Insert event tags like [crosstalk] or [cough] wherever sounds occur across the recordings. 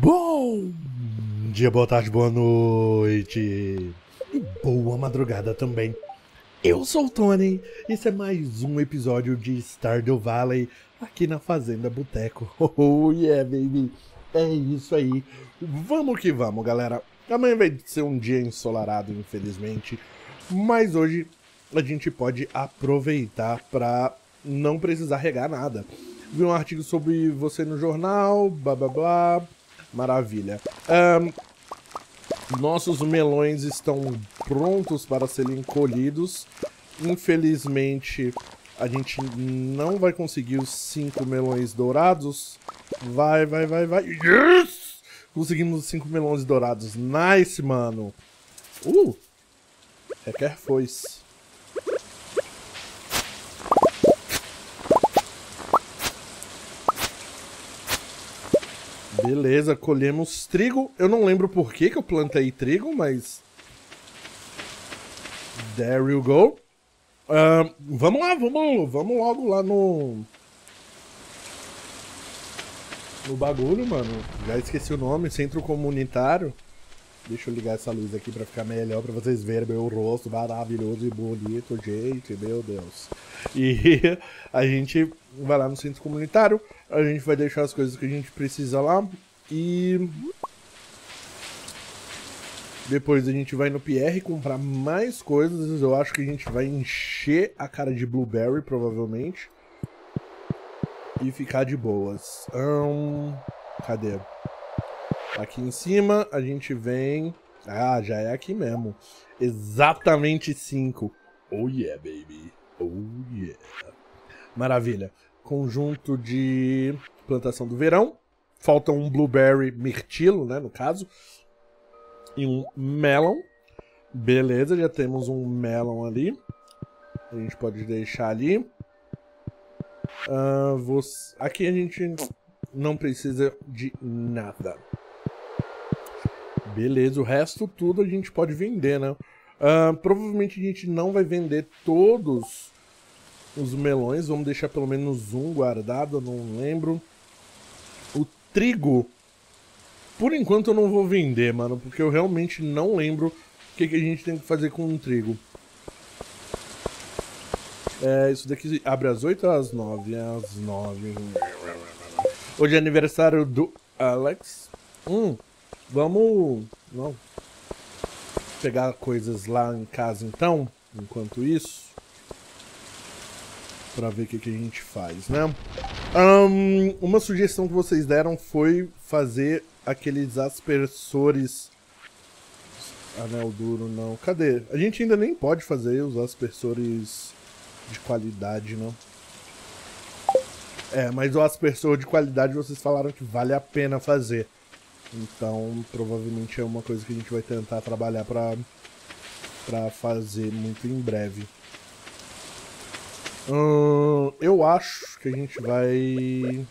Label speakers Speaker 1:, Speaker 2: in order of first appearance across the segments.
Speaker 1: Bom dia, boa tarde, boa noite e boa madrugada também. Eu sou o Tony e esse é mais um episódio de Stardew Valley aqui na Fazenda Boteco. [laughs] Oh yeah, baby! É isso aí. Vamos que vamos, galera. Amanhã vai ser um dia ensolarado, infelizmente, mas hoje a gente pode aproveitar para não precisar regar nada. Vi um artigo sobre você no jornal, blá blá blá. Maravilha. Um, nossos melões estão prontos para serem colhidos. Infelizmente, a gente não vai conseguir os cinco melões dourados. Vai, vai, vai, vai. Yes! Conseguimos os cinco melões dourados. Nice, mano. Uh! Requer foice. Beleza, colhemos trigo. Eu não lembro por que, que eu plantei trigo, mas... There you go. Uh, vamos lá, vamos, vamos logo lá no... No bagulho, mano. Já esqueci o nome, centro comunitário. Deixa eu ligar essa luz aqui pra ficar melhor, pra vocês verem meu rosto maravilhoso e bonito, gente, meu Deus. E [laughs] a gente vai lá no centro comunitário, a gente vai deixar as coisas que a gente precisa lá e... Depois a gente vai no PR comprar mais coisas, eu acho que a gente vai encher a cara de blueberry, provavelmente. E ficar de boas. Um... Cadê? Aqui em cima a gente vem... Ah, já é aqui mesmo. Exatamente 5. Oh yeah, baby. Oh yeah. Maravilha. Conjunto de plantação do verão. Falta um blueberry mirtilo, né, no caso. E um melon. Beleza, já temos um melon ali. A gente pode deixar ali. Uh, você... Aqui a gente não precisa de nada. Beleza, o resto tudo a gente pode vender, né? Uh, provavelmente a gente não vai vender todos os melões. Vamos deixar pelo menos um guardado, não lembro. Trigo, por enquanto eu não vou vender, mano. Porque eu realmente não lembro o que, que a gente tem que fazer com o trigo. É, isso daqui abre às 8 ou às 9? É às 9. Hoje é aniversário do Alex. Hum, Vamos. Não. Pegar coisas lá em casa então, enquanto isso. Pra ver o que, que a gente faz, né? Um, uma sugestão que vocês deram foi fazer aqueles aspersores. Anel duro, não. Cadê? A gente ainda nem pode fazer os aspersores de qualidade, não. É, mas o aspersor de qualidade vocês falaram que vale a pena fazer. Então, provavelmente é uma coisa que a gente vai tentar trabalhar para para fazer muito em breve. Eu acho que a gente vai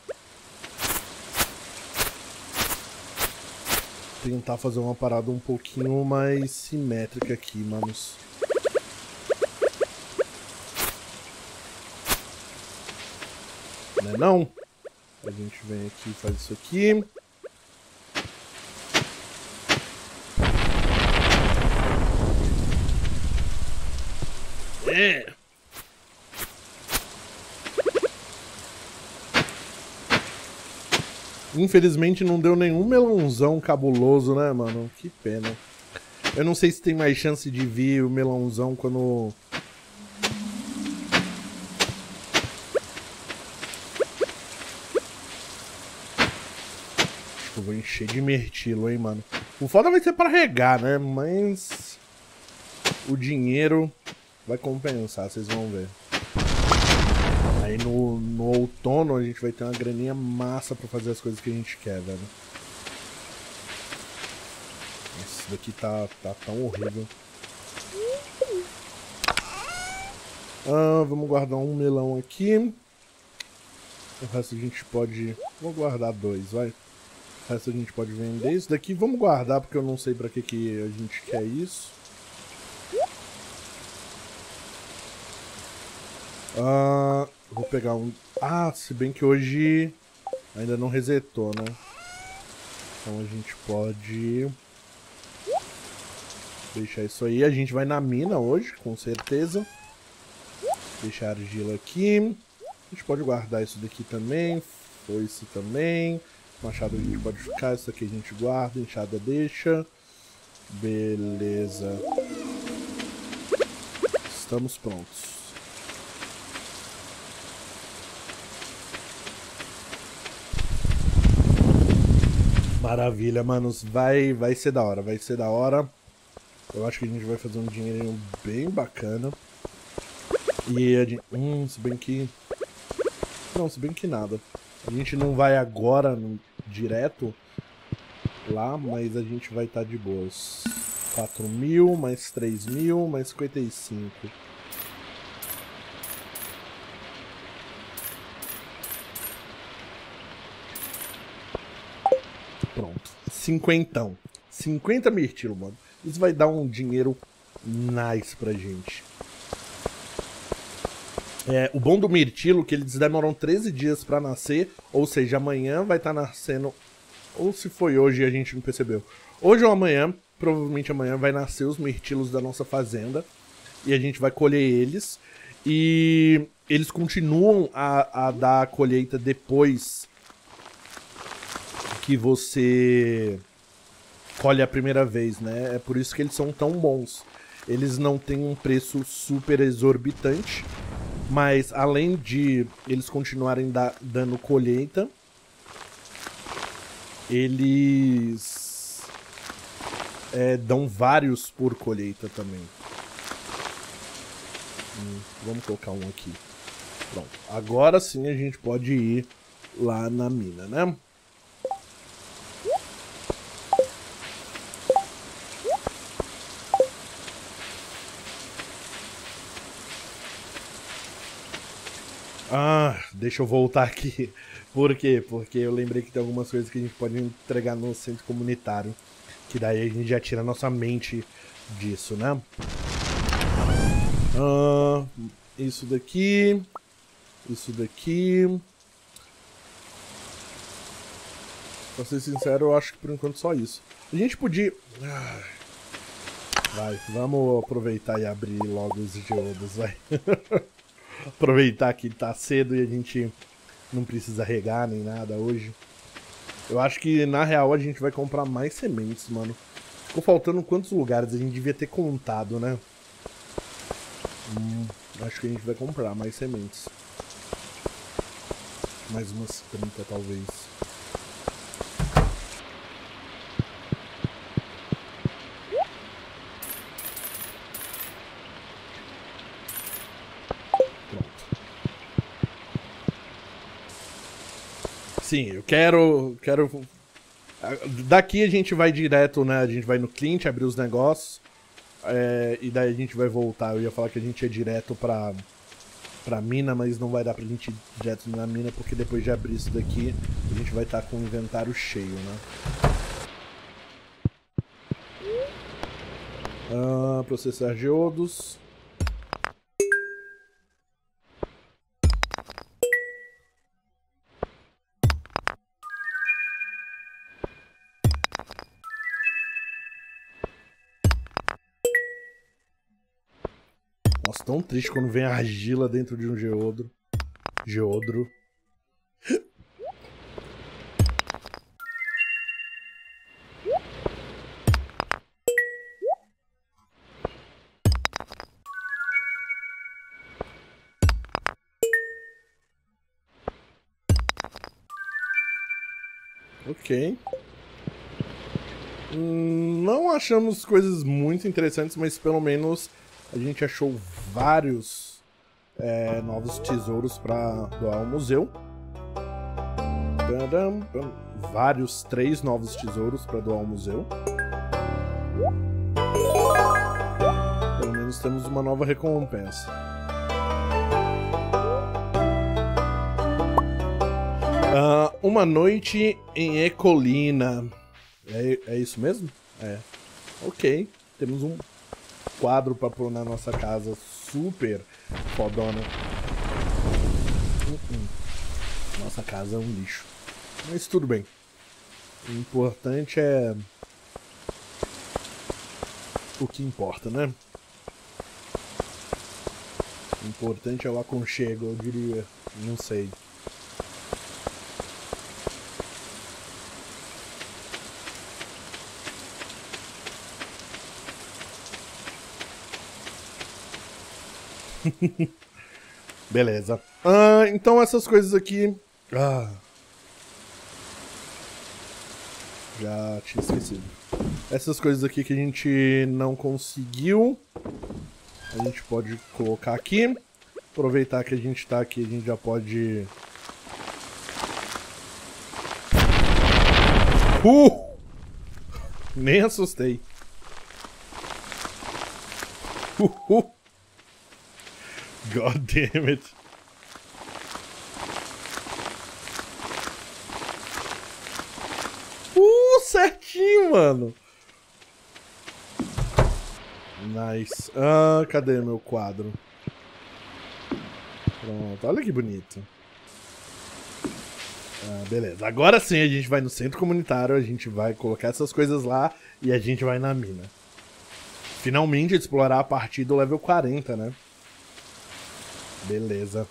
Speaker 1: tentar fazer uma parada um pouquinho mais simétrica aqui, manos. Não é não? A gente vem aqui e faz isso aqui. É. Infelizmente não deu nenhum melãozão cabuloso, né, mano? Que pena. Eu não sei se tem mais chance de vir o melãozão quando... Eu vou encher de mirtilo, hein, mano. O foda vai ser pra regar, né? Mas... O dinheiro vai compensar, vocês vão ver. Aí no, no outono a gente vai ter uma graninha massa pra fazer as coisas que a gente quer, velho. Esse daqui tá, tá tão horrível. Ah, vamos guardar um melão aqui. O resto a gente pode... Vou guardar dois, vai. O resto a gente pode vender. Isso daqui vamos guardar porque eu não sei pra que, que a gente quer isso. Uh, vou pegar um... Ah, se bem que hoje ainda não resetou, né? Então a gente pode deixar isso aí. A gente vai na mina hoje, com certeza. Deixar a argila aqui. A gente pode guardar isso daqui também. Foice também. Machado a gente pode ficar. Isso aqui a gente guarda. Enxada deixa. Beleza. Estamos prontos. Maravilha, manos. Vai, vai ser da hora, vai ser da hora. Eu acho que a gente vai fazer um dinheirinho bem bacana. E a gente... Hum, se bem que... Não, se bem que nada. A gente não vai agora no... direto lá, mas a gente vai estar tá de boas. 4 mil, mais 3 mil, mais 55. Pronto. Cinquentão. 50 mirtilo, mano. Isso vai dar um dinheiro nice pra gente. É, o bom do mirtilo é que eles demoram 13 dias para nascer, ou seja, amanhã vai estar tá nascendo, ou se foi hoje e a gente não percebeu. Hoje ou amanhã, provavelmente amanhã, vai nascer os mirtilos da nossa fazenda, e a gente vai colher eles, e eles continuam a, a dar a colheita depois que você colhe a primeira vez, né? É por isso que eles são tão bons. Eles não têm um preço super exorbitante, mas além de eles continuarem da, dando colheita, eles é, dão vários por colheita também. Hum, vamos colocar um aqui. Pronto. Agora sim a gente pode ir lá na mina, né? Ah, deixa eu voltar aqui. [laughs] Por quê? Porque eu lembrei que tem algumas coisas que a gente pode entregar no centro comunitário. Que daí a gente já tira a nossa mente disso, né? Ah, isso daqui. Isso daqui. Pra ser sincero, eu acho que por enquanto só isso. A gente podia... Vai, vamos aproveitar e abrir logo os geodos, vai. [laughs] aproveitar que tá cedo e a gente não precisa regar nem nada hoje. Eu acho que na real a gente vai comprar mais sementes, mano. Ficou faltando quantos lugares a gente devia ter contado, né? Hum, acho que a gente vai comprar mais sementes. Mais umas 30 talvez. Sim, eu quero. quero. Daqui a gente vai direto, né? A gente vai no Clint, abrir os negócios. É, e daí a gente vai voltar. Eu ia falar que a gente é direto pra, pra mina, mas não vai dar pra gente ir direto na mina, porque depois de abrir isso daqui, a gente vai estar tá com o inventário cheio, né? Ah, processar geodos. Tão triste quando vem argila dentro de um geodro. Geodro. Ok. Hum, não achamos coisas muito interessantes, mas pelo menos a gente achou vários é, novos tesouros para doar ao museu. Vários, três novos tesouros para doar ao museu. Pelo menos temos uma nova recompensa. Uh, uma noite em Ecolina. É, é isso mesmo? É. Ok. Temos um quadro pra pôr na nossa casa super fodona. Uh -uh. Nossa casa é um lixo. Mas tudo bem. O importante é... O que importa, né? O importante é o aconchego, eu diria. Não sei. [laughs] Beleza. Ah, então essas coisas aqui... Ah. Já tinha esquecido. Essas coisas aqui que a gente não conseguiu, a gente pode colocar aqui. Aproveitar que a gente tá aqui, a gente já pode... Uh! [laughs] Nem assustei. Uh, uh. God damn it. Uh, certinho, mano. Nice. Ah, cadê meu quadro? Pronto, olha que bonito. Ah, beleza. Agora sim a gente vai no centro comunitário, a gente vai colocar essas coisas lá e a gente vai na mina. Finalmente explorar a partir do level 40, né? Beleza.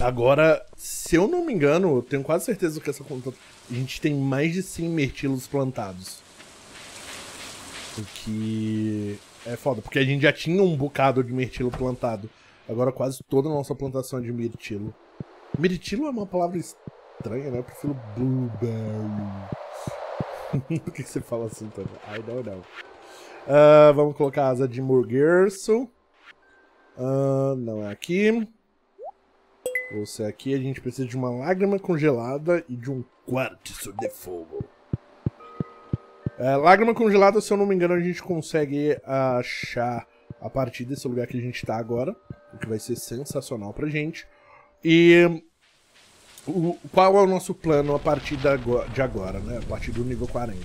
Speaker 1: Agora, se eu não me engano, eu tenho quase certeza que essa conta... A gente tem mais de 100 mirtilos plantados. O que é foda, porque a gente já tinha um bocado de mirtilo plantado. Agora quase toda a nossa plantação é de mirtilo. Mirtilo é uma palavra estranha, né? Eu prefiro blueberry. [laughs] Por que você fala assim, Tony? I don't know. Uh, vamos colocar a asa de Murgerso. Uh, não é aqui. Você aqui, a gente precisa de uma lágrima congelada e de um quartzo de fogo. Uh, lágrima congelada, se eu não me engano, a gente consegue achar a partir desse lugar que a gente está agora. O que vai ser sensacional pra gente. E o, qual é o nosso plano a partir de agora, né? A partir do nível 40.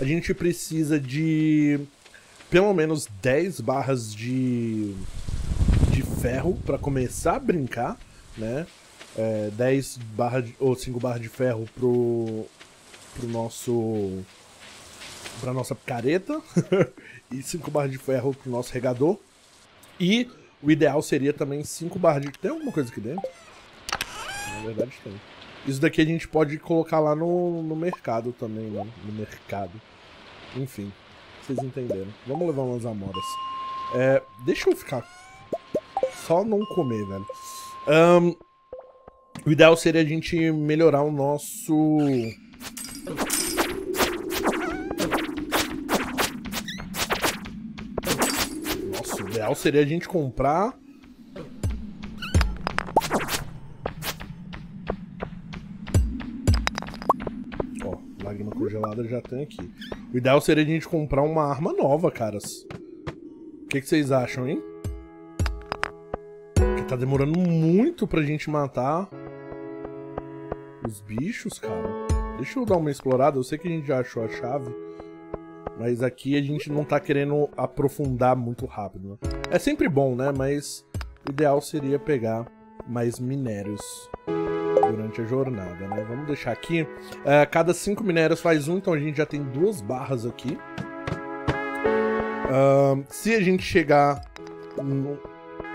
Speaker 1: A gente precisa de pelo menos 10 barras de, de ferro para começar a brincar, né? É, 10 barras ou 5 barras de ferro pro, pro nosso pra nossa careta [laughs] e 5 barras de ferro pro nosso regador. E o ideal seria também 5 barras de... Tem alguma coisa aqui dentro? Na verdade tem. Isso daqui a gente pode colocar lá no, no mercado também, né? No mercado. Enfim. Vocês entenderam. Vamos levar umas amoras. É, deixa eu ficar... Só não comer, velho. Um, o ideal seria a gente melhorar o nosso... Nossa, o ideal seria a gente comprar... Ó, lágrima congelada já tem aqui. O ideal seria a gente comprar uma arma nova, caras. O que, que vocês acham, hein? Porque tá demorando muito pra gente matar os bichos, cara. Deixa eu dar uma explorada. Eu sei que a gente já achou a chave. Mas aqui a gente não tá querendo aprofundar muito rápido. Né? É sempre bom, né? Mas o ideal seria pegar mais minérios durante a jornada, né? Vamos deixar aqui. Uh, cada 5 minérios faz um, então a gente já tem duas barras aqui. Uh, se a gente chegar... No,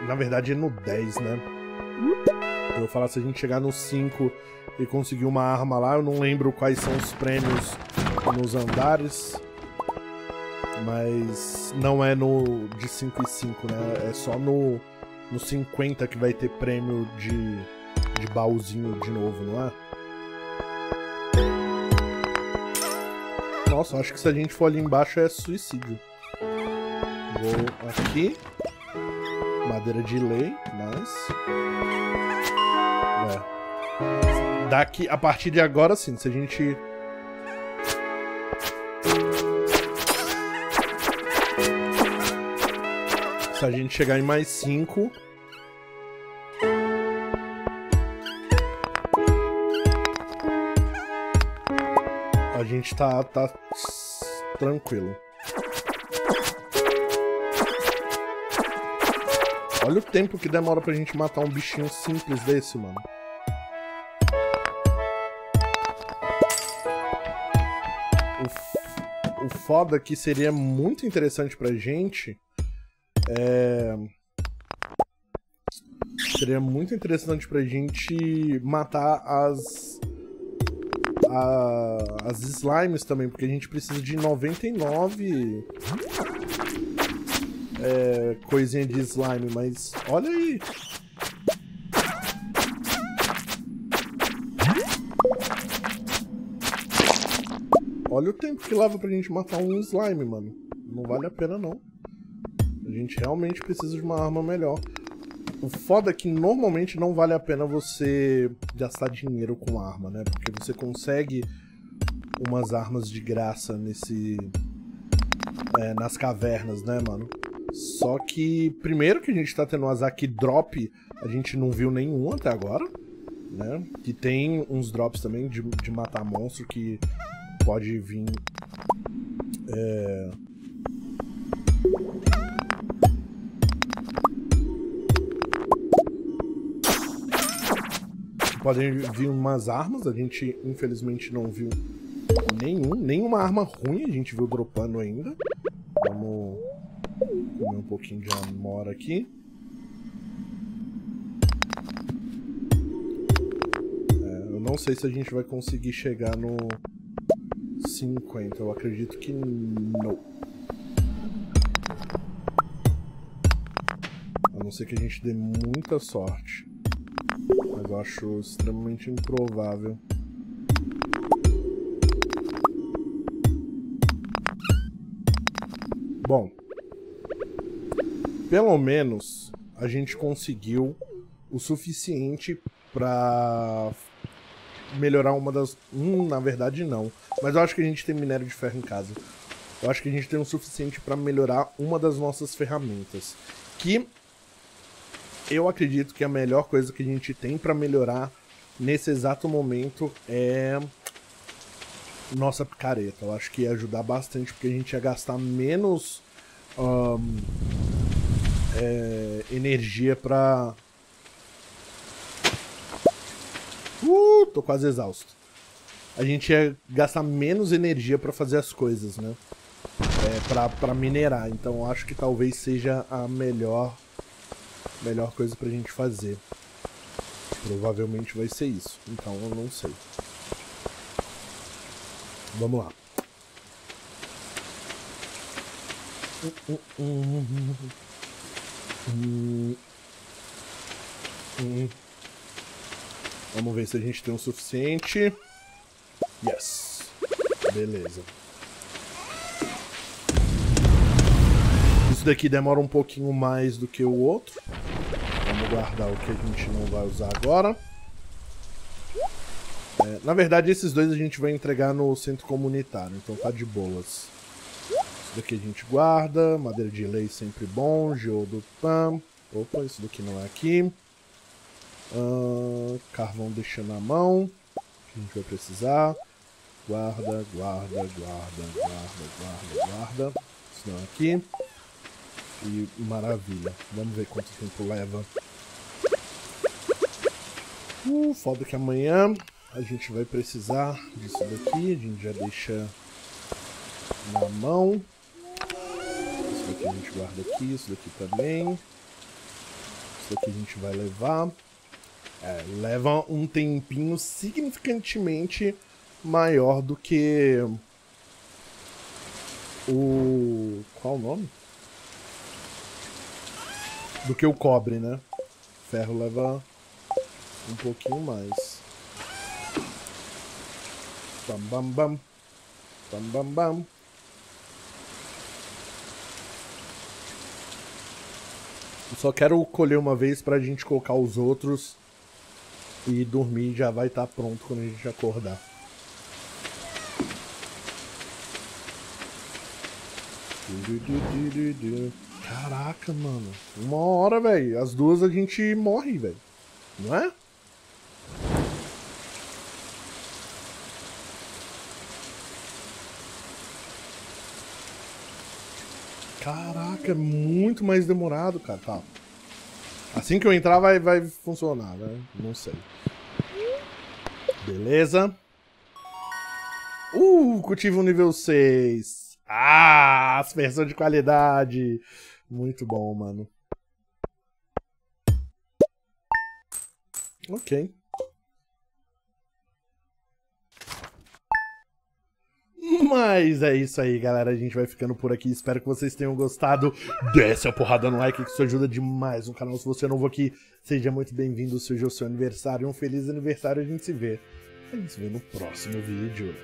Speaker 1: na verdade é no 10, né? Eu vou falar se a gente chegar no 5 e conseguir uma arma lá. Eu não lembro quais são os prêmios nos andares. Mas não é no de 5 e 5, né? É só no, no 50 que vai ter prêmio de de baúzinho de novo, não é? Nossa, acho que se a gente for ali embaixo é suicídio. Vou aqui. Madeira de lei, mas... É. Daqui, a partir de agora sim, se a gente... Se a gente chegar em mais 5... gente tá, tá tranquilo. Olha o tempo que demora pra gente matar um bichinho simples desse, mano. O, o foda que seria muito interessante pra gente é... Seria muito interessante pra gente matar as a... As slimes também, porque a gente precisa de 99 é, coisinha de slime, mas olha aí. Olha o tempo que leva pra gente matar um slime, mano. Não vale a pena, não. A gente realmente precisa de uma arma melhor. O foda é que normalmente não vale a pena você gastar dinheiro com arma, né? Porque você consegue umas armas de graça nesse... É, nas cavernas, né, mano? Só que, primeiro que a gente tá tendo um azar que drop, a gente não viu nenhum até agora, né? Que tem uns drops também de, de matar monstro que pode vir... É podem vir umas armas, a gente infelizmente não viu nenhum, nenhuma arma ruim a gente viu dropando ainda. Vamos comer um pouquinho de amora aqui. É, eu não sei se a gente vai conseguir chegar no 50, eu acredito que não. A não ser que a gente dê muita sorte eu acho extremamente improvável. Bom, pelo menos a gente conseguiu o suficiente para melhorar uma das. Hum, na verdade não. Mas eu acho que a gente tem minério de ferro em casa. Eu acho que a gente tem o suficiente para melhorar uma das nossas ferramentas. Que eu acredito que a melhor coisa que a gente tem para melhorar nesse exato momento é nossa picareta. Eu acho que ia ajudar bastante porque a gente ia gastar menos um, é, energia pra. Uh, tô quase exausto. A gente ia gastar menos energia para fazer as coisas, né? É, pra minerar. Então acho que talvez seja a melhor melhor coisa pra gente fazer. Provavelmente vai ser isso. Então eu não sei. Vamos lá. Vamos ver se a gente tem o suficiente. Yes. Beleza. Isso daqui demora um pouquinho mais do que o outro. Guardar o que a gente não vai usar agora. É, na verdade, esses dois a gente vai entregar no centro comunitário, então tá de boas. Isso daqui a gente guarda, madeira de lei sempre bom, geodo pan. Opa, isso daqui não é aqui. Uh, carvão deixa na mão, que a gente vai precisar. Guarda, guarda, guarda, guarda, guarda, guarda. Isso não é aqui. E maravilha. Vamos ver quanto tempo leva. Uh, foda que amanhã a gente vai precisar disso daqui. A gente já deixa na mão. Isso daqui a gente guarda aqui, isso daqui também. Isso daqui a gente vai levar. É, leva um tempinho significantemente maior do que o... qual o nome? do que o cobre, né? Ferro leva um pouquinho mais. Bam, bam, bam. Bam, bam, bam. Eu só quero colher uma vez pra gente colocar os outros e dormir já vai estar tá pronto quando a gente acordar. Caraca, mano. Uma hora, velho. As duas a gente morre, velho. Não é? Caraca, é muito mais demorado, cara. Tá. Assim que eu entrar vai, vai funcionar, né? Não sei. Beleza. Uh, cultivo nível 6. Ah, aspersão de qualidade. Muito bom, mano. Ok. Mas é isso aí, galera. A gente vai ficando por aqui. Espero que vocês tenham gostado. Desce a porrada no like, que isso ajuda demais no canal. Se você é novo aqui, seja muito bem-vindo. Seja o seu aniversário. Um feliz aniversário. A gente se vê. A gente se vê no próximo vídeo.